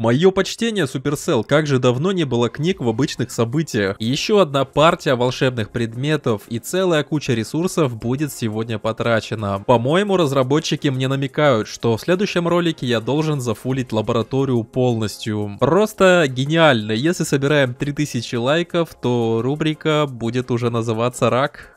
Мое почтение, Supercell, как же давно не было книг в обычных событиях. Еще одна партия волшебных предметов и целая куча ресурсов будет сегодня потрачена. По-моему, разработчики мне намекают, что в следующем ролике я должен зафулить лабораторию полностью. Просто гениально. Если собираем 3000 лайков, то рубрика будет уже называться «Рак».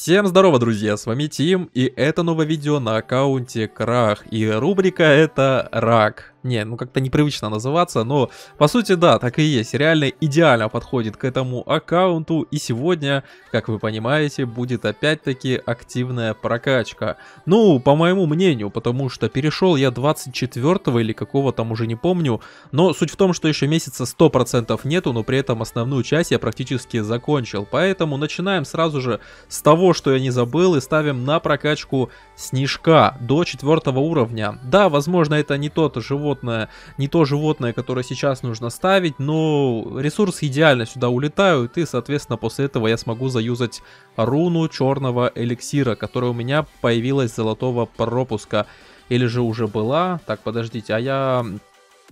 Всем здорово, друзья, с вами Тим, и это новое видео на аккаунте Крах, и рубрика это «Рак». Не, ну как-то непривычно называться, но по сути да, так и есть. Реально идеально подходит к этому аккаунту. И сегодня, как вы понимаете, будет опять-таки активная прокачка. Ну, по моему мнению, потому что перешел я 24 или какого там уже не помню. Но суть в том, что еще месяца 100% нету, но при этом основную часть я практически закончил. Поэтому начинаем сразу же с того, что я не забыл, и ставим на прокачку снежка до 4 уровня. Да, возможно это не тот живой животное, не то животное, которое сейчас нужно ставить, но ресурсы идеально сюда улетают, и, соответственно, после этого я смогу заюзать руну черного эликсира, которая у меня появилась золотого пропуска. Или же уже была. Так, подождите, а я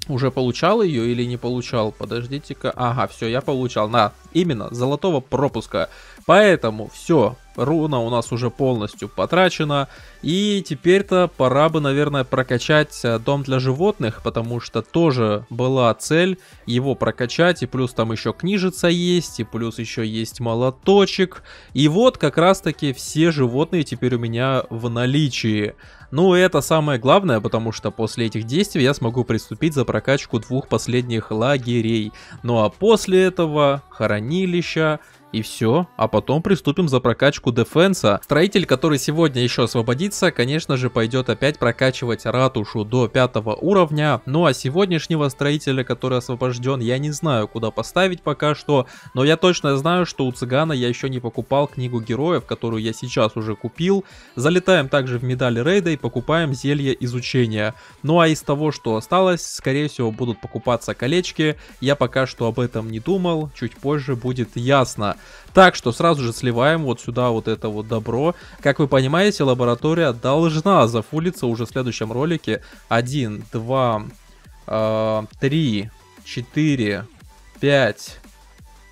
уже получал ее или не получал? Подождите-ка. Ага, все, я получал. На, именно, золотого пропуска. Поэтому все, руна у нас уже полностью потрачена. И теперь-то пора бы, наверное, прокачать э, дом для животных, потому что тоже была цель его прокачать. И плюс там еще книжица есть, и плюс еще есть молоточек. И вот как раз-таки все животные теперь у меня в наличии. Ну, это самое главное, потому что после этих действий я смогу приступить за прокачку двух последних лагерей. Ну а после этого хранилища, и все, а потом приступим за прокачку дефенса. Строитель, который сегодня еще освободится, конечно же пойдет опять прокачивать ратушу до пятого уровня. Ну а сегодняшнего строителя, который освобожден, я не знаю куда поставить пока что. Но я точно знаю, что у цыгана я еще не покупал книгу героев, которую я сейчас уже купил. Залетаем также в медали рейда и покупаем зелье изучения. Ну а из того, что осталось, скорее всего будут покупаться колечки. Я пока что об этом не думал, чуть позже будет ясно. Так что сразу же сливаем вот сюда вот это вот добро. Как вы понимаете, лаборатория должна зафулиться уже в следующем ролике. 1, 2, 3, 4, 5,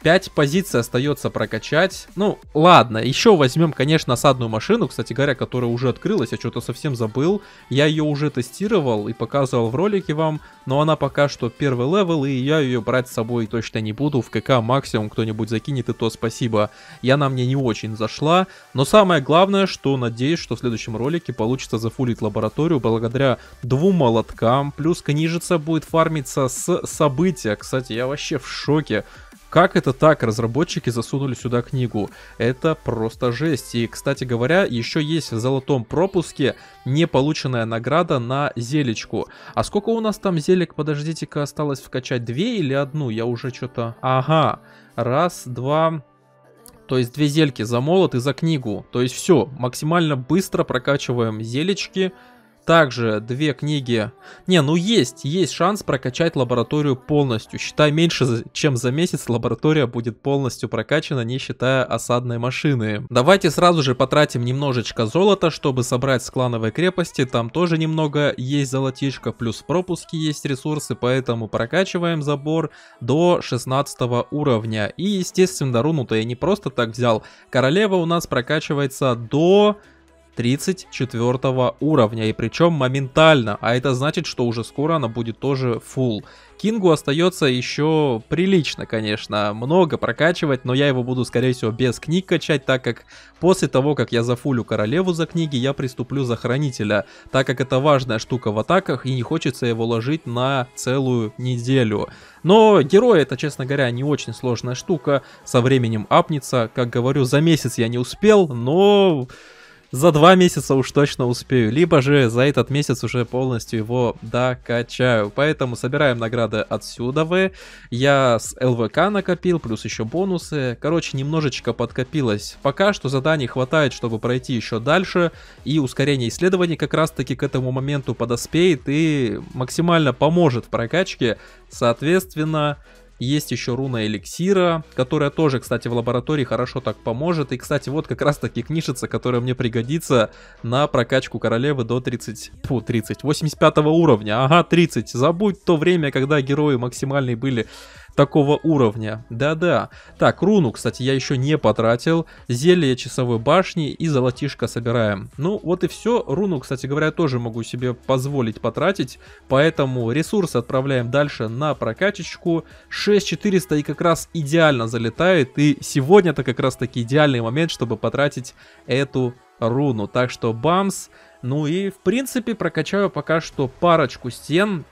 5 позиций остается прокачать. Ну, ладно, еще возьмем, конечно, осадную машину, кстати говоря, которая уже открылась, я что-то совсем забыл. Я ее уже тестировал и показывал в ролике вам, но она пока что первый level, и я ее брать с собой точно не буду. В КК максимум кто-нибудь закинет, и то спасибо. Я она мне не очень зашла, но самое главное, что надеюсь, что в следующем ролике получится зафулить лабораторию благодаря двум молоткам, плюс книжица будет фармиться с события. Кстати, я вообще в шоке. Как это так? Разработчики засунули сюда книгу. Это просто жесть. И, кстати говоря, еще есть в золотом пропуске не полученная награда на зелечку. А сколько у нас там зелек, подождите-ка, осталось вкачать? Две или одну? Я уже что-то... Ага. Раз, два... То есть две зельки за молот и за книгу. То есть все, максимально быстро прокачиваем зелечки. Также две книги. Не, ну есть, есть шанс прокачать лабораторию полностью. Считай, меньше чем за месяц лаборатория будет полностью прокачана, не считая осадной машины. Давайте сразу же потратим немножечко золота, чтобы собрать с клановой крепости. Там тоже немного есть золотишко, плюс пропуски есть ресурсы, поэтому прокачиваем забор до 16 уровня. И, естественно, руну-то я не просто так взял. Королева у нас прокачивается до 34 уровня, и причем моментально, а это значит, что уже скоро она будет тоже full. Кингу остается еще прилично, конечно, много прокачивать, но я его буду, скорее всего, без книг качать, так как после того, как я зафулю королеву за книги, я приступлю за хранителя, так как это важная штука в атаках, и не хочется его ложить на целую неделю. Но герой это, честно говоря, не очень сложная штука, со временем апнется, как говорю, за месяц я не успел, но за два месяца уж точно успею, либо же за этот месяц уже полностью его докачаю. Поэтому собираем награды отсюда вы. Я с ЛВК накопил, плюс еще бонусы. Короче, немножечко подкопилось. Пока что заданий хватает, чтобы пройти еще дальше. И ускорение исследований как раз таки к этому моменту подоспеет и максимально поможет в прокачке. Соответственно, Есть еще руна эликсира, которая тоже, кстати, в лаборатории хорошо так поможет. И, кстати, вот как раз таки книжица, которая мне пригодится на прокачку королевы до 30... Фу, 30, 85 уровня. Ага, 30. Забудь то время, когда герои максимальные были такого уровня. Да-да. Так, руну, кстати, я еще не потратил. Зелье часовой башни и золотишко собираем. Ну, вот и все. Руну, кстати говоря, тоже могу себе позволить потратить. Поэтому ресурсы отправляем дальше на прокачечку. 6400 и как раз идеально залетает. И сегодня это как раз таки идеальный момент, чтобы потратить эту руну. Так что бамс. Ну и в принципе прокачаю пока что парочку стен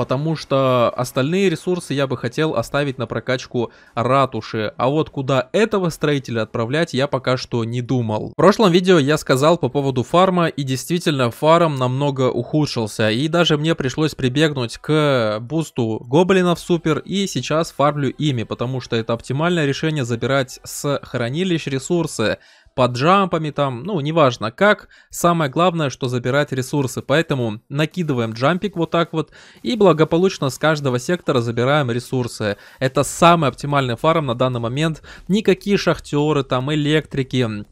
потому что остальные ресурсы я бы хотел оставить на прокачку ратуши, а вот куда этого строителя отправлять я пока что не думал. В прошлом видео я сказал по поводу фарма, и действительно фарм намного ухудшился, и даже мне пришлось прибегнуть к бусту гоблинов супер, и сейчас фармлю ими, потому что это оптимальное решение забирать с хранилищ ресурсы, под джампами там, ну, неважно как. Самое главное, что забирать ресурсы. Поэтому накидываем джампик вот так вот и благополучно с каждого сектора забираем ресурсы. Это самый оптимальный фарм на данный момент. Никакие шахтеры, там, электрики,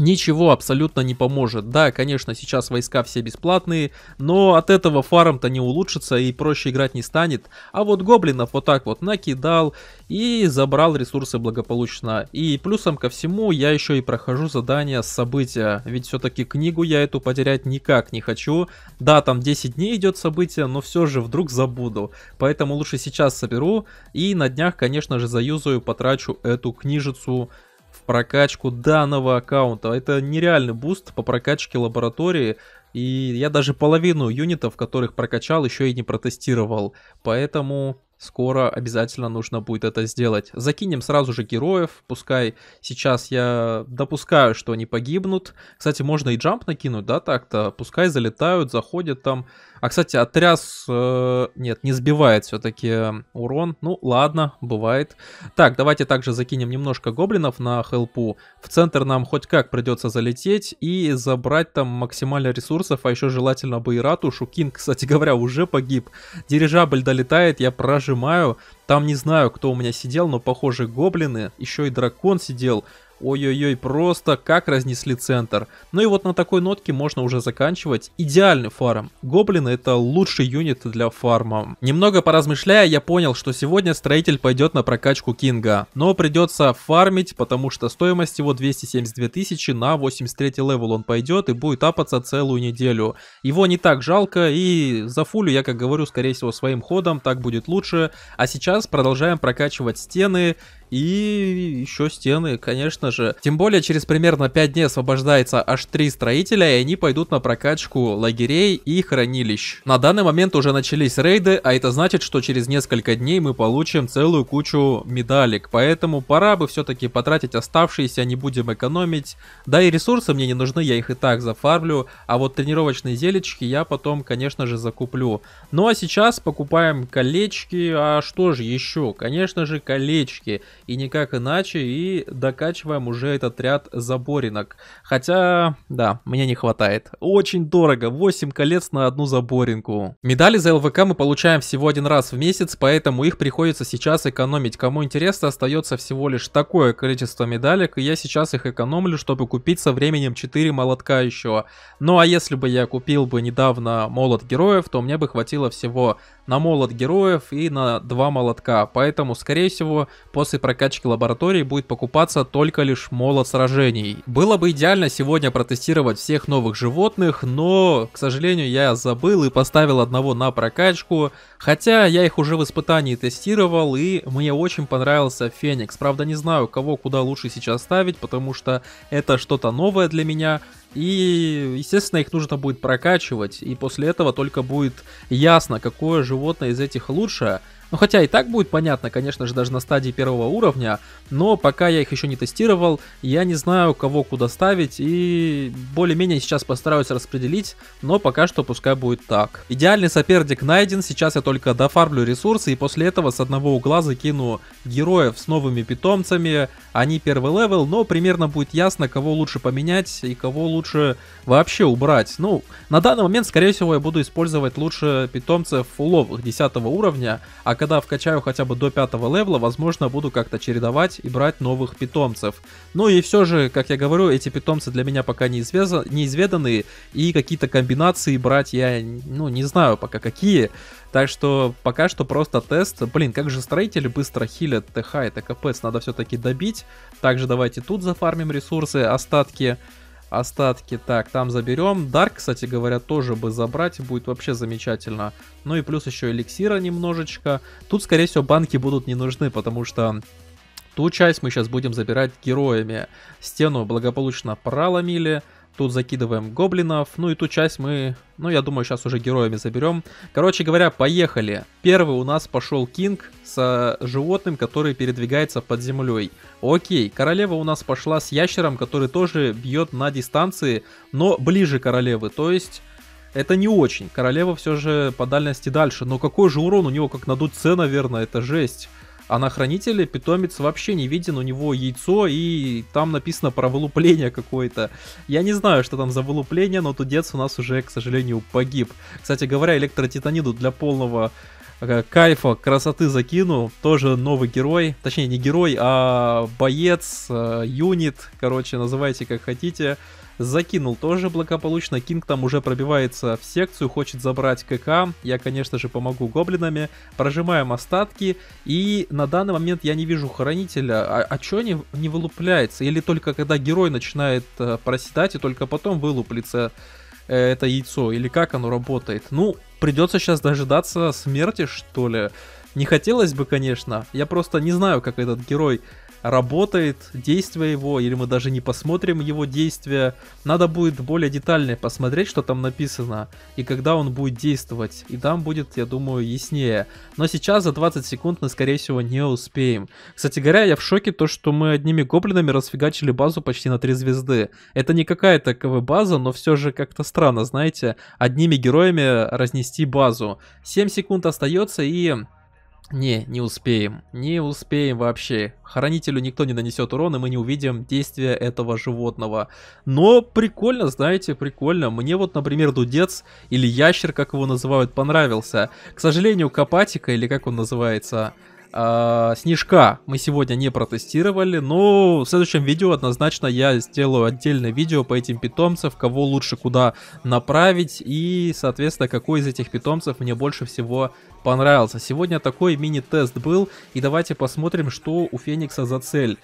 ничего абсолютно не поможет. Да, конечно, сейчас войска все бесплатные, но от этого фарм-то не улучшится и проще играть не станет. А вот гоблинов вот так вот накидал и забрал ресурсы благополучно. И плюсом ко всему я еще и прохожу задания с события, ведь все-таки книгу я эту потерять никак не хочу. Да, там 10 дней идет событие, но все же вдруг забуду. Поэтому лучше сейчас соберу и на днях, конечно же, заюзаю, потрачу эту книжицу прокачку данного аккаунта. Это нереальный boost по прокачке лаборатории. И я даже половину юнитов, которых прокачал, еще и не протестировал. Поэтому скоро обязательно нужно будет это сделать. Закинем сразу же героев, пускай сейчас я допускаю, что они погибнут. Кстати, можно и джамп накинуть, да, так-то, пускай залетают, заходят там. А, кстати, отряс, э, нет, не сбивает все-таки урон. Ну, ладно, бывает. Так, давайте также закинем немножко гоблинов на хелпу. В центр нам хоть как придется залететь и забрать там максимально ресурсов, а еще желательно бы и ратушу. Кинг, кстати говоря, уже погиб. Дирижабль долетает, я прожимаю. Там не знаю, кто у меня сидел, но похоже гоблины. Еще и дракон сидел. Ой-ой-ой, просто как разнесли центр. Ну и вот на такой нотке можно уже заканчивать. Идеальный farm. Гоблины это лучший юнит для farm а. Немного поразмышляя, я понял, что сегодня строитель пойдет на прокачку Кинга. Но придется фармить, потому что стоимость его 272 тысячи на 83 level он пойдет и будет апаться целую неделю. Его не так жалко и за фулю я, как говорю, скорее всего своим ходом, так будет лучше. А сейчас продолжаем прокачивать стены и еще стены, конечно же. Тем более, через примерно 5 дней освобождается аж 3 строителя, и они пойдут на прокачку лагерей и хранилищ. На данный момент уже начались рейды, а это значит, что через несколько дней мы получим целую кучу медалек. Поэтому пора бы все-таки потратить оставшиеся, не будем экономить. Да и ресурсы мне не нужны, я их и так зафармлю. А вот тренировочные зелечки я потом, конечно же, закуплю. Ну а сейчас покупаем колечки. А что же еще? Конечно же, колечки и никак иначе, и докачиваем уже этот ряд заборинок. Хотя, да, мне не хватает. Очень дорого, 8 колец на одну заборинку. Медали за ЛВК мы получаем всего один раз в месяц, поэтому их приходится сейчас экономить. Кому интересно, остается всего лишь такое количество медалек, и я сейчас их экономлю, чтобы купить со временем 4 молотка еще. Ну а если бы я купил бы недавно молот героев, то мне бы хватило всего на молот героев и на 2 молотка. Поэтому, скорее всего, после прокачки прокачки лаборатории будет покупаться только лишь молот сражений. Было бы идеально сегодня протестировать всех новых животных, но, к сожалению, я забыл и поставил одного на прокачку, хотя я их уже в испытании тестировал и мне очень понравился Феникс. Правда, не знаю, кого куда лучше сейчас ставить, потому что это что-то новое для меня. И, естественно, их нужно будет прокачивать, и после этого только будет ясно, какое животное из этих лучше. Ну хотя и так будет понятно, конечно же, даже на стадии первого уровня, но пока я их еще не тестировал, я не знаю, кого куда ставить, и более-менее сейчас постараюсь распределить, но пока что пускай будет так. Идеальный соперник найден, сейчас я только дофармлю ресурсы, и после этого с одного угла закину героев с новыми питомцами, они первый level, но примерно будет ясно, кого лучше поменять и кого лучше вообще убрать. Ну, на данный момент, скорее всего, я буду использовать лучше питомцев фуловых 10 уровня, а когда вкачаю хотя бы до пятого левела, возможно, буду как-то чередовать и брать новых питомцев. Ну и все же, как я говорю, эти питомцы для меня пока неизведа... неизведанные, и какие-то комбинации брать я, ну, не знаю пока какие. Так что пока что просто тест. Блин, как же строители быстро хилят ТХ, это капец, надо все-таки добить. Также давайте тут зафармим ресурсы, остатки. Остатки, так, там заберем. Дарк, кстати говоря, тоже бы забрать, будет вообще замечательно. Ну и плюс еще эликсира немножечко. Тут, скорее всего, банки будут не нужны, потому что ту часть мы сейчас будем забирать героями. Стену благополучно проломили. Тут закидываем гоблинов. Ну и ту часть мы, ну я думаю, сейчас уже героями заберем. Короче говоря, поехали. Первый у нас пошел Кинг с животным, который передвигается под землей. Окей, королева у нас пошла с ящером, который тоже бьет на дистанции, но ближе королевы. То есть... Это не очень. Королева все же по дальности дальше. Но какой же урон у него, как надуть С, наверное, это жесть. А на хранителе питомец вообще не виден, у него яйцо, и там написано про вылупление какое-то. Я не знаю, что там за вылупление, но тудец у нас уже, к сожалению, погиб. Кстати говоря, электротитаниду для полного кайфа, красоты закину. Тоже новый герой. Точнее, не герой, а боец, э, юнит. Короче, называйте как хотите. Закинул тоже благополучно. Кинг там уже пробивается в секцию, хочет забрать КК. Я, конечно же, помогу гоблинами. Прожимаем остатки. И на данный момент я не вижу хранителя. А, а чё не, не вылупляется? Или только когда герой начинает э, проседать, и только потом вылуплится э, это яйцо? Или как оно работает? Ну, придется сейчас дожидаться смерти, что ли. Не хотелось бы, конечно. Я просто не знаю, как этот герой работает действие его, или мы даже не посмотрим его действия. Надо будет более детально посмотреть, что там написано, и когда он будет действовать. И там будет, я думаю, яснее. Но сейчас за 20 секунд мы, скорее всего, не успеем. Кстати говоря, я в шоке то, что мы одними гоблинами расфигачили базу почти на 3 звезды. Это не какая-то КВ-база, но все же как-то странно, знаете, одними героями разнести базу. 7 секунд остается и... Не, не успеем. Не успеем вообще. Хранителю никто не нанесет урона, мы не увидим действия этого животного. Но прикольно, знаете, прикольно. Мне вот, например, дудец или ящер, как его называют, понравился. К сожалению, копатика, или как он называется, а, снежка мы сегодня не протестировали, но в следующем видео однозначно я сделаю отдельное видео по этим питомцам, кого лучше куда направить и, соответственно, какой из этих питомцев мне больше всего понравился. Сегодня такой мини-тест был, и давайте посмотрим, что у Феникса за цель.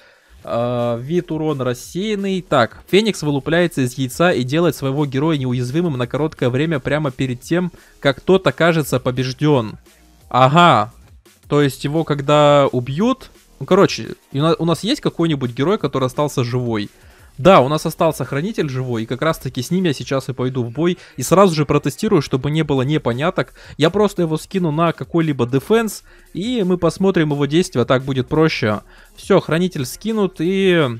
Uh, вид урона рассеянный. Так, Феникс вылупляется из яйца и делает своего героя неуязвимым на короткое время прямо перед тем, как тот окажется побежден. Ага, то есть его когда убьют... Ну, короче, у нас есть какой-нибудь герой, который остался живой? Да, у нас остался хранитель живой, и как раз таки с ним я сейчас и пойду в бой, и сразу же протестирую, чтобы не было непоняток. Я просто его скину на какой-либо дефенс, и мы посмотрим его действия, так будет проще. Все, хранитель скинут, и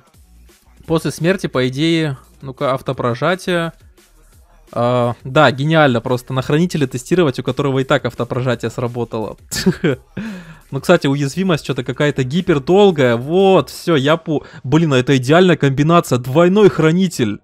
после смерти, по идее, ну-ка, автопрожатие... Uh, да, гениально просто на хранителе тестировать, у которого и так автопрожатие сработало. Ну, кстати, уязвимость что-то какая-то гипердолгая. Вот, все, я по... Блин, а это идеальная комбинация. Двойной хранитель.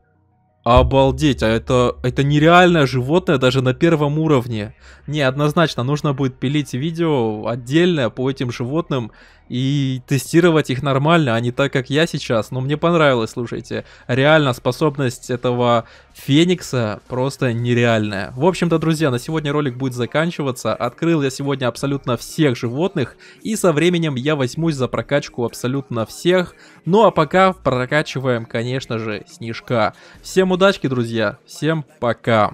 Обалдеть, а это, это нереальное животное даже на первом уровне. Не, однозначно, нужно будет пилить видео отдельное по этим животным и тестировать их нормально, а не так, как я сейчас. Но мне понравилось, слушайте. Реально способность этого Феникса просто нереальная. В общем-то, друзья, на сегодня ролик будет заканчиваться. Открыл я сегодня абсолютно всех животных. И со временем я возьмусь за прокачку абсолютно всех. Ну а пока прокачиваем, конечно же, Снежка. Всем удачки, друзья. Всем пока.